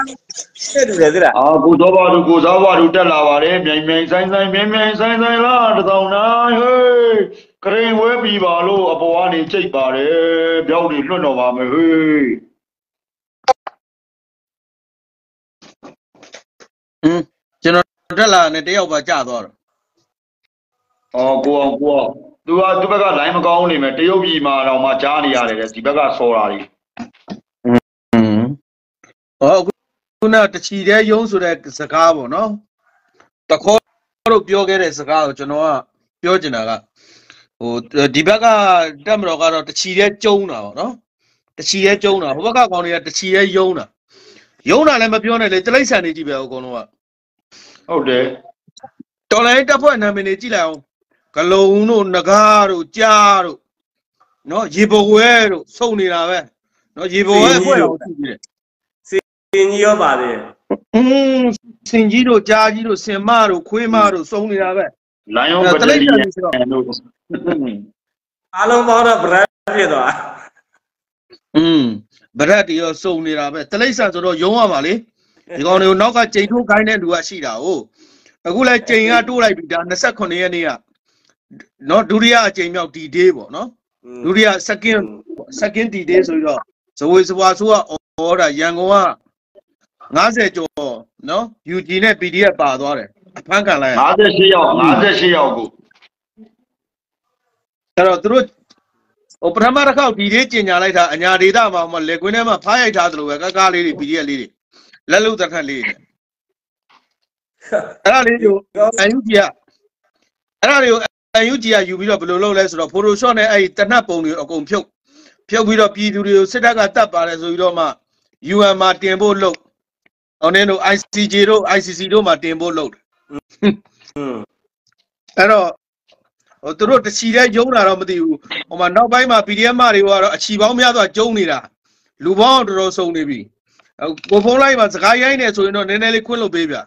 တဲ့တူတယ်သိလားအာကိုသောဘာသူကိုသောဘာသူတက်လာပါတယ်မြိုင်မြိုင်ဆိုင်ဆိုင်မြိုင်မြိုင်ဆိုင်ဆိုင်လားတသောင်းနိုင်ဟေး ကရင်ဝဲပြီးပါလို့အပေါ်ကနေကြိတ်ပါတယ်ပြောက်တွေလွှတ်တော့ပါမယ်ဟေးကျွန်တော်တက်လာနဲ့တယောက်ပါကြာသွားတော့အော်ကိုအောင်ကိုအောင်သူကသူ့ဘက်က line မကောင်းနေမယ်တရုတ်ပြည်မှာတော့မှကြားနေရတယ်တဲ့ဒီဘက်ကဆော်တာကြီးဟောခုနတချီတဲ့ယုံဆိုတဲ့စကားပေါ့နော်တခေါ်တို့ပြောခဲ့တဲ့စကားကိုကျွန်တော်ကပြောချင်တာက ဟိုဒီဘက်ကတက်မတော်ကတော့တချီတဲ့ကျုံတာပေါ့နော်တချီတဲ့ကျုံတာဟိုဘက်ကကောင်တွေကတချီတဲ့ယုံတာယုံတာလည်းမပြောနဲ့လေတိရစ္ဆာန်တွေကြည့်ပဲအကုန်လုံးကဟုတ်တယ်တော်လိုင်းတပ်ဖွဲ့နာမည်တွေကြည့်လိုက်အောင်ဂလုံတို့နဂါတို့ကြားတို့နော်ရေဘဝဲတို့စုံနေတာပဲနော်ရေဘဝဲဖွဲ့အောင်ရှိသေးတယ်စင်ကြီးရောပါသေးတယ်อืมစင်ကြီးတို့ကြားကြီးတို့စင်မတို့ခွေးမတို့စုံနေတာပဲလိုင်ယွန်အဲဘတတလိလီပ်ယတန်ဆိုတော့န်တို့ အားလုံးပေါင်းတော့ brand ဖြစ်သွားอืมဗရက်တီရောစုံနေတာပဲတလိပ်ဆန်ဆိုတော့ယုံရပါလေဒီကောင်တွေကိုနောက်ကကြိမ်ထိုးခိုင်းတဲ့လူကရှိတာဟုတ်အခုလဲကြိမ်ကတိုးလိုက်ပြီဒါ28ရက်နေ့ကနော်ဒုတိယအကြိမ်မြောက်ဒီ day ပေါ့နော်ဒုတိယ second second D day ဆိုပြီးတော့ဇဝေစဝါဆိုကအော်ဒါရန်ကုန်က90ကျော်နော် UG နဲ့ PDF ပါသွားတယ်အဖမ်းခံလိုက်ရ58ယောက်58ယောက်ကို အဲ့တော့သူတို့ဟိုပထမတစ်ခေါက်ဒီ day ကျင်ညာလိုက်တာအညာဒေတာမှာဟိုလေကွင်းထဲမှာဖားရိုက်ထားသလိုပဲကကားလေးတွေ PDF လေးတွေလက်လုံးသက်ခတ်လေးတွေအဲ့ဒါလေးကို UG ကအဲ့ဒါတွေကို UG ကယူပြီးတော့ဘယ်လိုလုပ်လဲဆိုတော့ Photoshop နဲ့အဲ့ဒီတနတ်ပုံတွေအကုန်ဖြုတ်ဖြုတ်ပြီးတော့ပြည်သူတွေကိုစစ်တပ်ကတတ်ပါတယ်ဆိုပြီးတော့မှ UN မှာတင်ဖို့လုပ်ဟိုနင်းတို့ ICJ တို့ ICC တို့မှာတင်ဖို့လုပ်တယ်อืมအဲ့တော့ ဟိုသူတို့တချီတဲ့ယုံတာတော့မသိဘူးဟိုမှာနောက်ပိုင်းမှာ PDF မတွေကတော့အချီပေါင်းများစွာကျုံနေတာလူပေါင်းတော်တော်စုံနေပြီဟိုကိုဖုန်းလိုက်မှာစကားရိုင်းနေဆိုရင်တော့နည်းနည်းလေးခွင့်လို့ပေးဗျာ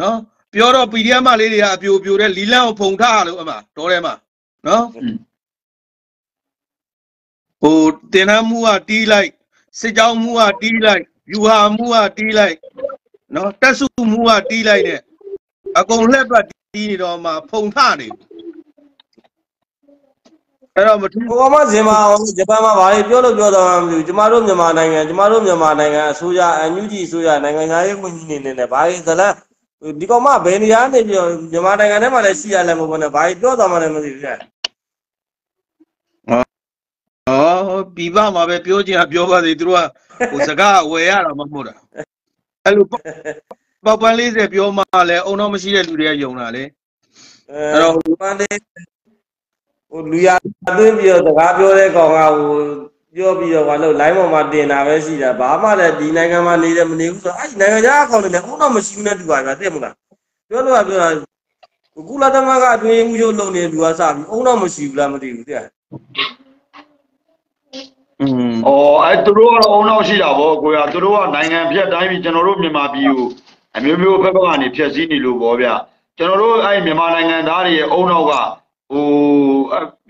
နော်ပြောတော့ PDF မလေးတွေကအပြိုပြိုတဲ့လီလန့်ကိုဖုံထားလို့အမှတော်တယ်မှာနော်ဟိုတင်နှမှုကတီးလိုက်စစ်ကြောင်းမှုကတီးလိုက်ယူဟာမှုကတီးလိုက်နော်တက်စုမှုကတီးလိုက်နဲ့အကုန်လှက်ပတ်တီးနေတော့မှဖုံထနေ အဲ့တော့မထူးဟိုကမှဇင်မာအောင်ဂျပန်မှာဘာတွေပြောလို့ပြောတော့မှမသိဘူးကျမတို့မြန်မာနိုင်ငံကျမတို့မြန်မာနိုင်ငံအစိုးရအန်ယူဂျီအစိုးရနိုင်ငံသားရေးဝန်ကြီးနေနေနဲ့ဘာတွေဇလတ်ဒီကောင်မဘယ်နေရာနေပြောမြန်မာနိုင်ငံထဲမှာလည်းရှိရလဲမဟုတ်ဘူးနဲ့ဘာတွေပြောတော့မှလည်းမသိဘူးကြဩပြီးပါမှာပဲပြောချင်တာပြောပါသေးသူတို့ကဟိုစကားဝယ်ရတာမဟုတ်တာအဲ့လိုပေါက်ပန်း40ပြောမှလည်းအုံတော့မရှိတဲ့လူတွေကယုံတာလေအဲတော့ပန်းလေး ဟိုလူရသွင်းပြီးတော့စကားပြောတဲ့ကောင်ကဟိုပြောပြီးတော့ဘာလို့ line ပေါ်မှာတင်တာပဲရှိတာဘာမှလည်းဒီနိုင်ငံမှာနေတယ်မနေဘူးဆိုတော့အဲ့နိုင်ငံခြားအကောင့်တွေလည်းအုံတော့မရှိဘူးနဲ့တူပါဗျာသိမလားပြောလို့ကပြောတာကုလသမဂ္ဂအတွင်းမှုချုပ်လုပ်နေတဲ့လူကစပြီးအုံတော့မရှိဘူးလားမသိဘူးသိလားอืม။အော်အဲသူတို့ကတော့အုံနောက်ရှိတာဗောကိုရသူတို့ကနိုင်ငံဖြတ်တိုင်းပြီးကျွန်တော်တို့မြန်မာပြည်ကိုအမျိုးမျိုးဖက်ဖက်ကနေဖြတ်စည်းနေလို့ဗောဗျ။ကျွန်တော်တို့အဲမြန်မာနိုင်ငံသားတွေရဲ့အုံနောက်က ဟို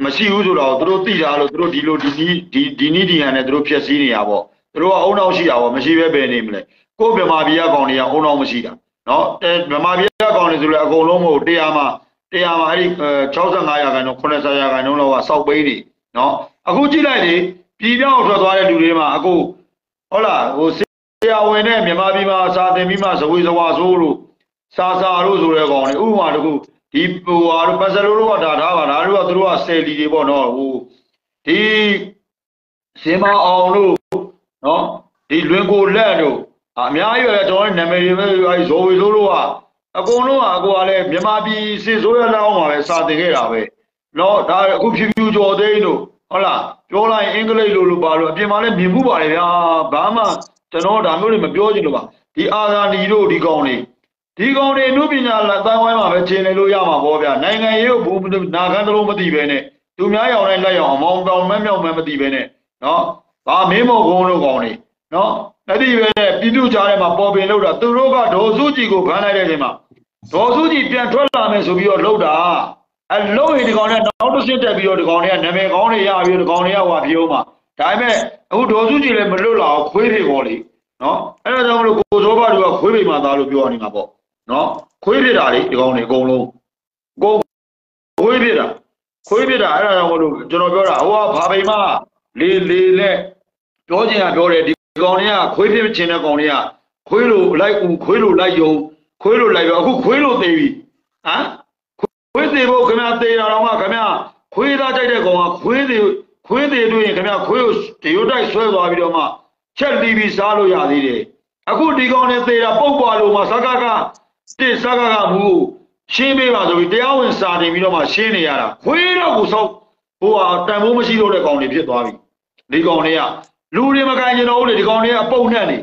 မရှိဘူးဆိုတော့သူတို့သိတာလို့သူတို့ဒီလိုဒီနီးဒီဒီနီးဒီဟန်နဲ့သူတို့ဖြတ်စည်းနေရဗော။သူတို့ကအုံနောက်ရှိတာဗောမရှိပဲပဲနေမလဲ။ကိုမြန်မာပြည်ကကောင်တွေကအုံနောက်မရှိတာ။နော်အဲမြန်မာပြည်ကကောင်တွေဆိုလည်းအကုန်လုံးမဟုတ်တရားမှာတရားမှာအဲ့ဒီ65ရာခိုင်နှုန်း80ရာခိုင်နှုန်းလောက်ကစောက်ပိန်းနေနော်အခုကြည့်လိုက်လေပြည်ပြောင်းထွက်သွားတဲ့လူတွေမှာအခုဟုတ်လားဟိုဆရာဝန်နဲ့မြန်မာပြည်မှာစာသင်ပြီးမှဇဝေဇဝါဆိုးလို့စာစာလို့ဆိုတဲ့ကောင်တွေဥပမာတခု ဒီဟိုဟာတို့ပစလိုတို့ကဒါထားပါဒါတို့ကသူတို့ကဆယ်လီတွေပေါ့နော်ဟိုဒီစင်မအောင်လို့နော်ဒီလွင်ကိုလက်တို့အများကြီးပဲကျွန်တော်နာမည်တွေပဲအဲဇော်ဝေဆိုးတို့ကအကုန်လုံးကအကိုကလည်းမြန်မာပြည်စစ်ဆိုးရလောက်မှာပဲစာသင်ခဲ့တာပဲနော်ဒါအခုဖြူဖြူကျော်သိန်းတို့ဟုတ်လားပြောလိုက်အင်္ဂလိပ်လိုလိုပါလို့အပြင်မှာလည်းမြင်မှုပါတယ်ဗျာဘာမှကျွန်တော်ဒါမျိုးတွေမပြောချင်လို့ပါဒီအာဂာနီတို့ဒီကောင်တွေ ဒီကောင်တွေအမှုပညာလက်တိုင်းဝိုင်းမှာပဲခြေနေလို့ရမှာပေါ့ဗျာနိုင်ငံရေးကိုဘူးနာခံတလို့မသိပဲနဲ့သူများရောင်နဲ့လက်ရောင်အမောင်တောင်မဲမြောင်မဲမသိပဲနဲ့နော်ဘာမင်းမော်ကုန်းတို့ကောင်တွေနော်အဲ့ဒီပဲနဲ့ပြည်သူကြားထဲမှာပေါ်ပင်လို့တာသူတို့ကဒေါ်စုကြည်ကိုခံလိုက်တဲ့အချိန်မှာဒေါ်စုကြည်ပြန်ထွက်လာမယ်ဆိုပြီးတော့လှုပ်တာအလုံးရင်ဒီကောင်နဲ့နောက်တစ်ဆင့်တက်ပြီးတော့ဒီကောင်တွေကနာမည်ကောင်းတွေရပြီးတော့ဒီကောင်တွေကဟွာပြေဦးမှာဒါပေမဲ့အခုဒေါ်စုကြည်လည်းမလွတ်လာအောင်ခွေးတွေပေါ်လေနော်အဲ့ဒါကြောင့်မလို့ကိုဇောဘတို့ကခွေးတွေမှာသားလို့ပြောနေမှာပေါ့ နော်ခွေးဖြစ်တာလေဒီကောင်တွေအကုန်လုံးကိုခွေးဖြစ်တာခွေးဖြစ်တာအဲ့ဒါကြောင့်မလို့ကျွန်တော်ပြောတာဟိုကဘာပိန်မလေလေနဲ့ပြောချင်တာပြောတယ်ဒီကောင်တွေကခွေးဖြစ်ချင်တဲ့ကောင်တွေကခွေးလိုလိုက်ဦးခွေးလိုလိုက်ယုံခွေးလိုလိုက်ရောအခုခွေးလိုသေးပြီဟမ်ခွေးသေးဖို့ခင်ဗျာသေးတာတော့မှခင်ဗျာခွေးသားကြိုက်တဲ့ကောင်ကခွေးသေးခွေးသေးတွေ့ရင်ခင်ဗျာခွေးကိုတရုတ်တိုက်ဆွဲသွားပြီးတော့မှချက်တီးပြီးစားလို့ရသေးတယ်အခုဒီကောင်နဲ့သေးတာပုတ်ပွားလို့မှစကက တိစကကမူရှင်းပေးပါဆိုပြီးတရားဝင်စာတင်ပြီးတော့မှရှင်းနေရတာခွေးတော့ကိုစောက်ဟိုဟာတန်ဖိုးမရှိတော့တဲ့ကောင်တွေဖြစ်သွားပြီဒီကောင်တွေကလူတွေမကန်ကျင်တော့ဘူးလေဒီကောင်တွေကအပုတ်နဲ့နေ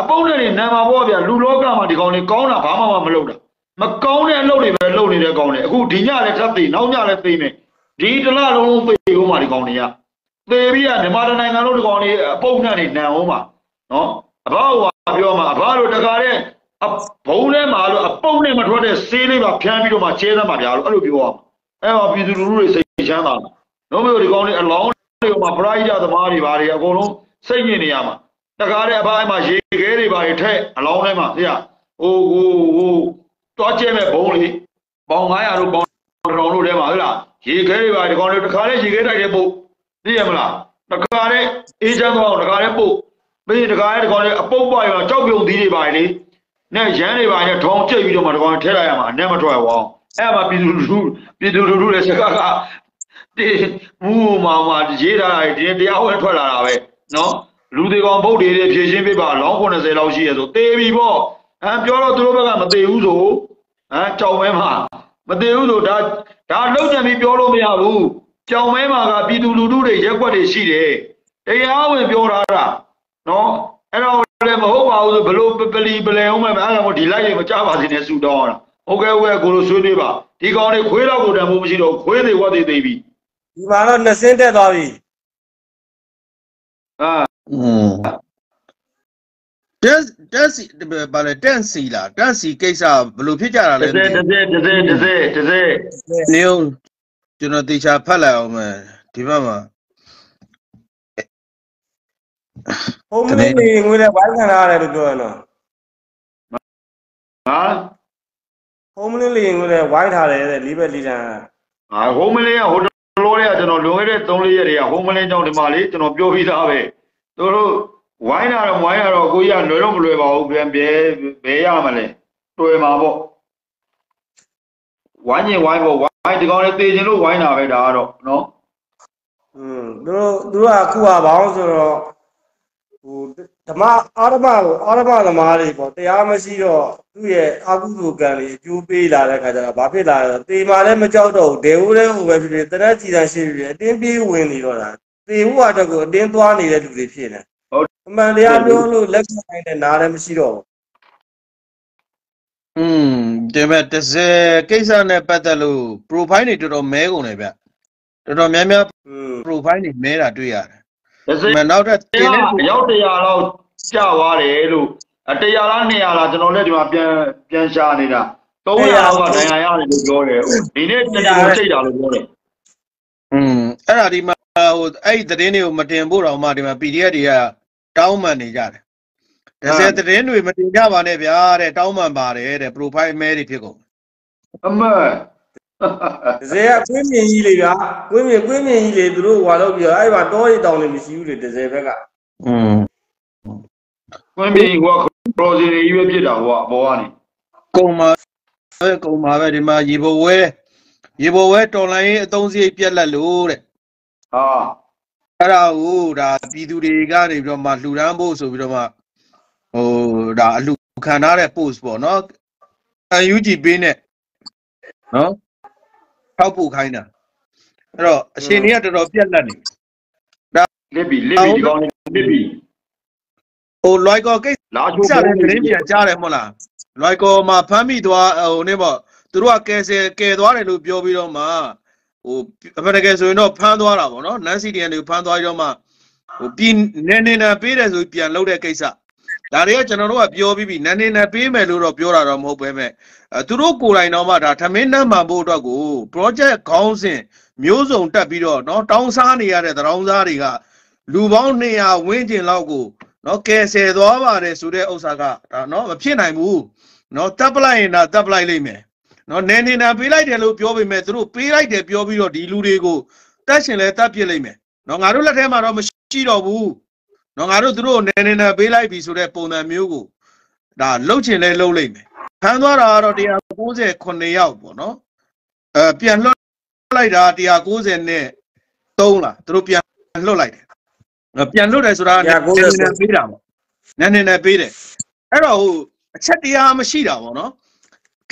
အပုတ်နဲ့နေနာမှာပေါ့ဗျာလူလောကမှာဒီကောင်တွေကောင်းတာဘာမှမမလုပ်တာမကောင်းတဲ့အလုပ်တွေပဲလုပ်နေတဲ့ကောင်တွေအခုဒီညလည်းထပ်သိနောက်ညလည်းသိမယ်ဒီတစ်လလုံးလုံးသိဦးမှာဒီကောင်တွေကသေပြီးကမြန်မာတိုင်းနိုင်ငံလုံးဒီကောင်တွေအပုပ်နဲ့နေနံအောင်မှာနော်အဘဟိုပြောမှာအဘတို့တကားတဲ့ အဘုံထဲမှာလို့အပုပ်နဲ့မထွက်တဲ့ဆေးလေးပါဖြန်းပြီးတော့မှချဲသမှာဗျာလို့အဲ့လိုပြောအောင်အဲ့တော့ပြည်သူလူထုတွေစိတ်ချမ်းသာတယ်နော်မျိုးဒီကောင်တွေအလောင်းတွေကမှပရိဒသမားတွေဘာတွေအကုန်လုံးစိတ်ညစ်နေရမှာတကားတဲ့အဘအိမ်မှာရေခဲတွေဘာတွေထက်အလောင်းထဲမှာသိရဟိုဟိုဟိုတွားကျဲမဲ့ဘုံလေးပေါင်900တို့ပေါင်တော်တို့ထဲမှာဟုတ်လားရေခဲတွေဘာဒီကောင်တွေတခါလေရေခဲတိုက်တဲ့ပုတ်သိရမလားတခါလေအေးချမ်းသွားအောင်တခါလေပုတ်ပြီးရင်တခါလေဒီကောင်တွေအပုတ်ပွားရကြောက်ပြုံသီးတွေပါလေ နဲ့ရမ်းတွေပါနဲ့ထောင်ကျိတ်ပြီးတော့မှဒီကောင်ထဲလိုက်ရမှာအနဲ့မထွက်ဝအောင်အဲ့မှာပြည်သူလူထုပြည်သူလူထုရဲ့စကားကဒီမူမာမာရေးထားတာဒီတရားဝင်ထွက်လာတာပဲနော်လူတွေကောင်ဗုတ်တွေဖြည့်ရှင်းပြပါလောင်း90လောက်ရှိရဆိုတေးပြီပေါ့ဟမ်ပြောတော့သူတို့ဘက်ကမသေးဘူးဆိုဟမ်ကြောင်မဲမှာမသေးဘူးဆိုဒါဒါလုံးကြံပြီးပြောလို့မရဘူးကြောင်မဲမှာကပြည်သူလူထုတွေရက်ွက်တွေရှိတယ်တရားဝင်ပြောထားတာနော်အဲ့တော့ လည်းမဟုတ်ပါဘူးဆိုဘလို့ပလီပလဲအောင်မဲ့အဲ့ဒါမို့ဒီလိုက်တွေမကြပါစေနဲ့ဆူတောင်းတာဟုတ်ကဲ့ဟုတ်ကဲ့ကိုလိုဆွေးနွေးပါဒီကောင်တွေခွေးတော့ကိုတန်ဖို့မရှိတော့ခွေးတွေဝတ်သေးသေးပြီဒီမှာတော့နှစ်စင်းတက်သွားပြီအာอืมတက်တက်စီဘာလဲတက်စီလားတက်စီကိစ္စဘယ်လိုဖြစ်ကြတာတလဲစဲတစဲတစဲတစဲတစဲနေအောင်ကျွန်တော်တေချာဖတ်လိုက်အောင်မယ်ဒီဘက်မှာ ဟိုမင်းနေငွေနဲ့ဝိုင်းခံရတယ်လို့ပြောရတော့ဟာဟိုမင်းလေးငွေနဲ့ဝိုင်းထားတယ်တဲ့လေးဘက်လေးတန်းဟာဟိုမလင်းကဟိုတလောတွေကကျွန်တော်လွန်ခဲ့တဲ့3-4ရက်တွေကဟိုမလင်းကြောင့်ဒီမှာလေးကျွန်တော်ပြောပြီးသားပဲသူတို့ဝိုင်းတာတော့ဝိုင်းရတော့ကိုကြီးကလွယ်တော့မလွယ်ပါဘူးပြန်ပြဲဘယ်ရမလဲတွေ့မှာပေါ့ဝိုင်းရင်ဝိုင်းပေါ့ဝိုင်းဒီကောင်လေးတေချင်လို့ဝိုင်းတာပဲဒါကတော့နော်อืมသူတို့သူတို့ကအခုကဘောင်းဆိုတော့ ဟိုဓမ္မအာရမလို့အာရမသမားတွေပေါ့တရားမရှိတော့သူ့ရဲ့အာကုသိုလ်ကံတွေအကျိုးပေးလာတဲ့ခါကျတော့ဘာဖြစ်လာလဲဆိုတေမာလည်းမကြောက်တော့ဘူးဒေဝလည်းဟိုပဲဖြစ်ဖြစ်တရက်ကြည်တာရှိပြီအတင်းပြေးဝင်နေတော့တာတေဝအတက်ကိုအတင်းသွားနေတဲ့လူတွေဖြစ်နေဟုတ်အမှန်တရားပြောလို့လက်ခံနိုင်တဲ့နားလည်းမရှိတော့ဘူးอืมဒီမဲ့30ကိစ္စနဲ့ပတ်သက်လို့ profile တွေတော်တော်မဲကုန်တယ်ဗျတော်တော်များများ profile တွေမဲတာတွေ့ရတယ် မဲ့နောက်ထပ်တင်တဲ့အယောက်100လောက်ကြာသွားတယ်လို့အ100လား200လားကျွန်တော်လည်းဒီမှာပြန်ပြန်ရှာနေတာ300လောက်ကဒဏ်ရာရတယ်လို့ပြောတယ်ဒီနေ့တနေ့ကိုချိန်တာလို့ပြောတယ်อืมအဲ့ဒါဒီမှာဟိုအဲ့ဒီသတင်းတွေကိုမတင်ဖို့တော့မှဒီမှာ PDF တွေကတောင်းပန်နေကြတယ်တစ်စဲသတင်းတွေမတင်ကြပါနဲ့ဗျာတဲ့တောင်းပန်ပါတယ်တဲ့ profile မဲတွေဖြစ်ကုန်အမ တ်ဒဇယ်ကကွင်းမြင်ကြီးလေဗျာကွင်းမြင်ကွင်းမြင်ကြီးလေသူတို့ဟွာလို့ပြီးတော့အဲ့ဒီမှာတောရီတောင်တွေမရှိဘူးလေဒဇယ်ဘက်ကอืมကွင်းပြီးဟိုကပရိုစီကြီးပဲဖြစ်တာဟိုကအပေါ်ကနေကုံမှာပဲကုံမှာပဲဒီမှာရေဘဝဲရေဘဝဲတော်လိုင်းရေးအသုံးစရိတ်ပြက်လက်လို့တဲ့ဟာအဲ့ဒါကိုဒါပြည်သူတွေကနေပြီးတော့မှလှူဒန်းဖို့ဆိုပြီးတော့မှဟိုဒါအလှခံထားတဲ့ post ပေါ့နော် UNG ပေးနဲ့နော် ထောက်ပို့ခိုင်းတာအဲ့တော့အရှင်တွေကတော်တော်ပြက်လက်နေလစ်ပြီလစ်ပြီဒီကောင်လေးလစ်ပြီဟို loy ကောကိစ္စလာချိုးတဲ့သတင်းပြန်ကြားတယ်မဟုတ်လား loy ကောမှာဖမ်းမိသွားဟိုနေပေါ့သူတို့ကကယ်ဆယ်ကယ်သွားတယ်လို့ပြောပြီးတော့မှဟိုအမှန်တကယ်ဆိုရင်တော့ဖမ်းသွားတာပေါ့နော်နန်းစီတီယန်တွေကိုဖမ်းသွားပြီးတော့မှဟိုပြည်နေနေနာပေးတယ်ဆိုပြီးပြန်လုပ်တဲ့ကိစ္စ ဒါတွေကကျွန်တော်တို့ကပြောပြီးပြီနန်းနေနာပေးမယ်လို့တော့ပြောတာတော့မဟုတ်ပဲမဲ့အဲသူတို့ကိုယ်တိုင်တော့မှဒါထမင်းနှမ်းမှန်ဖို့အတွက်ကို project ခေါင်းစဉ်မျိုးစုံတက်ပြီးတော့เนาะတောင်းစားနေရတဲ့သံတောင်းစားတွေကလူပေါင်း200ဝန်းကျင်လောက်ကို နော်ကဲဆယ်သွားပါတယ်ဆိုတဲ့ဥစ္စာကဒါနော်မဖြစ်နိုင်ဘူးနော်တပ်ပလိုက်ရင်ဒါတပ်ပလိုက်လိမ့်မယ်နော်နေနေနာပေးလိုက်တယ်လို့ပြောပေမဲ့သူတို့ပေးလိုက်တယ်ပြောပြီးတော့ဒီလူတွေကိုတတ်ရှင်လဲတတ်ပြစ်လိမ့်မယ်နော်ငါတို့လက်ထဲမှာတော့မရှိတော့ဘူး နော်ငါတို့သူတို့နေနေနာပေးလိုက်ပြီဆိုတဲ့ပုံစံမျိုးကိုဒါလှုပ်ချင်လဲလှုပ်လိမ့်မယ်ဖမ်းသွားတာကတော့198ယောက်ပေါ့နော်အဲပြန်လွှတ်လိုက်တာ190နဲ့3လားသူတို့ပြန်လွှတ်လိုက်တယ်နော်ပြန်လွှတ်တယ်ဆိုတာက190နေနေနာပေးတာပေါ့နည်းနည်းနဲ့ပေးတယ်အဲ့တော့ဟိုအချက်တရားမရှိတာပေါ့နော်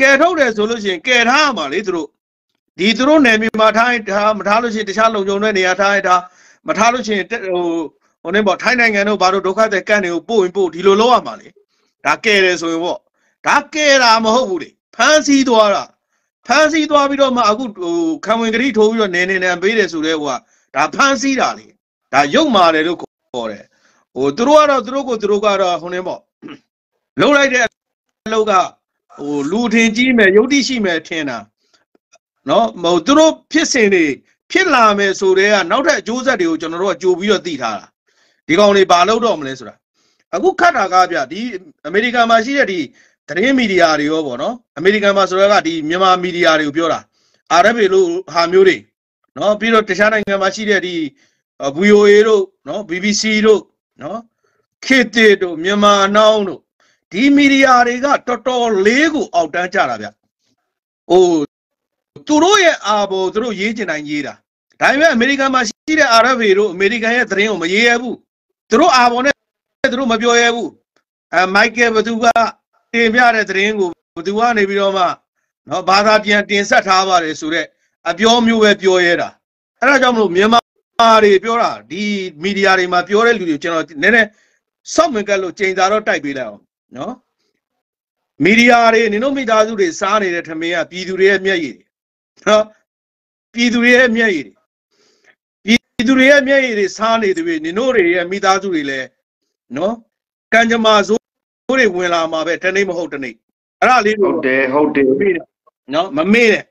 ကယ်ထုတ်တယ်ဆိုလို့ရှိရင်ကယ်ထားရမှာလေသူတို့ဒီသူတို့နယ်မြေမှာထားရင်ထားမထားလို့ရှိရင်တခြားလုံခြုံတဲ့နေရာထားရင်ထားမထားလို့ရှိရင်တက်ဟို ဟိုနေပေါ့ထိုင်းနိုင်ငံတို့ဘာလို့ဒုက္ခတဲ့ကန့်တွေကိုပို့ရင်ပို့ဒီလိုလုပ်ရမှာလေဒါကယ်တယ်ဆိုရင်ပေါ့ဒါကယ်တာမဟုတ်ဘူးလေဖမ်းဆီးသွားတာဖမ်းဆီးသွားပြီးတော့မှအခုဟိုခံဝင်ကတိထိုးပြီးတော့နေနေနေပေးတယ်ဆိုတဲ့ဟိုကဒါဖမ်းဆီးတာလေဒါရုပ်မာတယ်လို့ခေါ်တယ်ဟိုသူတို့ကတော့သူတို့ကိုသူတို့ကတော့ဟိုနေပေါ့လုံလိုက်တဲ့အလုပ်ကဟိုလူထင်ကြီးမယ်ယုတ်တိရှိမယ်ထင်တာနော်မဟုတ်သူတို့ဖြစ်စဉ်တွေဖြစ်လာမယ်ဆိုတဲ့ကနောက်ထပ်အကျိုးဆက်တွေကိုကျွန်တော်တို့ကကြိုပြီးတော့သိထားတာ ဒီကောင်တွေဘာလုပ်တော့မလဲဆိုတာအခုခတ်တာကားဗျဒီအမေရိကန်မှာရှိတဲ့ဒီသတင်းမီဒီယာတွေရောပေါ့နော်အမေရိကန်မှာဆိုတော့ကဒီမြန်မာမီဒီယာတွေကိုပြောတာအာရဗေလို့ဟာမျိုးတွေနော်ပြီးတော့တခြားနိုင်ငံမှာရှိတဲ့ဒီ VOA တို့နော် BBC တို့နော်ခေတ်တေတို့မြန်မာနောင်းတို့ဒီမီဒီယာတွေကတော်တော်လေးကိုအောက်တန်းကြတာဗျဟိုသူတို့ရဲ့အာဘောသူတို့ရေးကျင်တိုင်းရေးတာဒါပေမဲ့အမေရိကန်မှာရှိတဲ့အာရဗေတို့အမေရိကန်ရဲ့သတင်းကိုမရေးရဘူး သူတို့အာဘောနဲ့သူတို့မပြောရဘူးအဲမိုက်ကယ်ဘသူကတင်ပြတဲ့သတင်းကိုဘသူကနေပြီးတော့မှနော်ဘာသာပြန်တင်ဆက်ထားပါတယ်ဆိုတော့အပြောမျိုးပဲပြောရဲတာအဲ့ဒါကြောင့်မလို့မြန်မာတွေပြောတာဒီမီဒီယာတွေမှာပြောတဲ့လူတွေကျွန်တော်နည်းနည်းစောင့်မကလို့ချိန်သာတော့တိုက်ပေးလိုက်အောင်နော်မီဒီယာတွေနင်တို့မိသားစုတွေစားနေတဲ့ထမင်းကပြည်သူတွေရဲ့မျက်ရည်တွေနော်ပြည်သူတွေရဲ့မျက်ရည်တွေ ပြည်သူတွေရဲ့မျက်ရည်တွေစားနေတယ်နင်တို့တွေရဲ့မိသားစုတွေလည်းနော်ကံကြမ္မာဆိုးတွေဝင်လာမှာပဲတနေ့မဟုတ်တနေ့အဲ့ဒါလေးဟုတ်တယ်ဟုတ်တယ်မေ့တယ်နော်မမေ့နဲ့